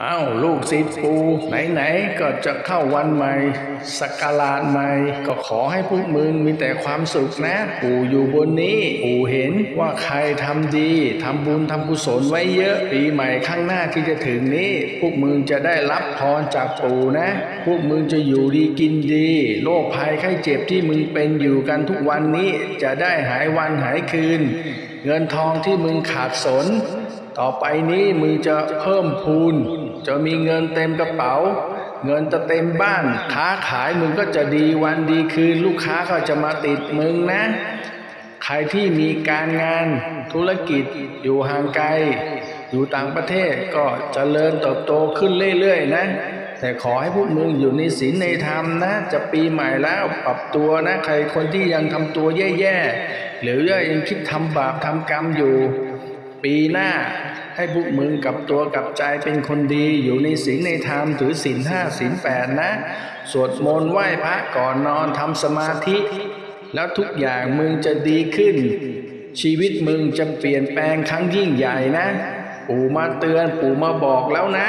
อ้าวลูกศิษย์ปูไหนๆก็จะเข้าวันใหม่สักการะใหม่ ก็ขอให้พวกมึงมีแต่ความสุขนะ ปู่อยู่บนนี้ ปู่เห็นว่าใครทำดีทำบุญทำกุศลไว้เยอะปีใหม่ข้างหน้าที่จะถึงนี้ พวกมึงจะได้รับพรจากปู่นะ พวกมึงจะอยู่ดีกินดีโรคภัยไข้เจ็บที่มึงเป็นอยู่กันทุกวันนี้ จะได้หายวันหายคืน เงินทองที่มึงขาดสน ต่อไปนี้มึงจะเพิ่มพูน จะมีเงินเต็มกระเป๋า เงินจะเต็มบ้าน ค้าขายมึงก็จะดีวันดีคืน ลูกค้าก็จะมาติดมึงนะ ใครที่มีการงานธุรกิจอยู่ห่างไกล อยู่ต่างประเทศก็จเจริญเติบโตขึ้นเรื่อยๆนะ แต่ขอให้พวกมึงอยู่ในศีลในธรรมนะ จะปีใหม่แล้วปรับตัวนะ ใครคนที่ยังทำตัวแย่ๆหรือยังคิดทำบาปทำกรรมอยู่ ปีหน้าให้พวกมึงกับตัวกับใจเป็นคนดีอยู่ในศีลในธรรมถือศีลห้าศีลแปดนะ สวดมนต์ไหว้พระก่อนนอนทำสมาธิ แล้วทุกอย่างมึงจะดีขึ้น ชีวิตมึงจะเปลี่ยนแปลงครั้งยิ่งใหญ่นะ ปู่มาเตือนปู่มาบอกแล้วนะ